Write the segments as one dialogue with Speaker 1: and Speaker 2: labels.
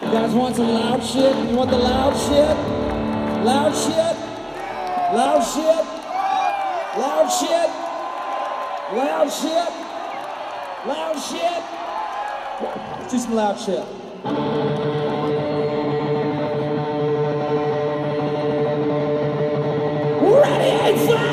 Speaker 1: You guys want some loud shit? You want the loud shit? Loud shit? Loud shit? Loud shit? Loud shit? Loud shit? Let's do some loud shit. Ready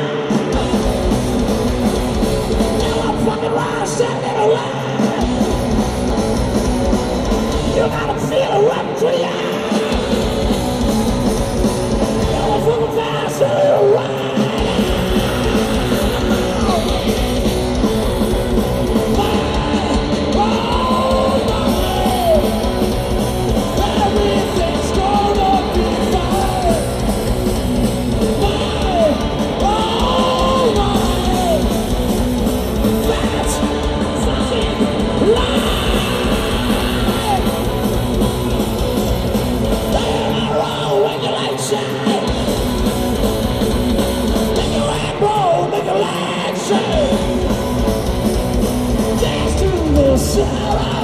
Speaker 1: Senhor.